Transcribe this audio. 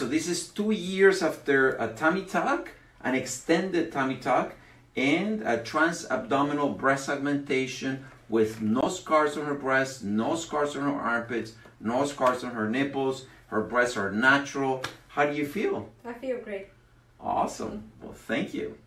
So this is two years after a tummy tuck, an extended tummy tuck, and a transabdominal breast augmentation with no scars on her breasts, no scars on her armpits, no scars on her nipples. Her breasts are natural. How do you feel? I feel great. Awesome. Well, thank you.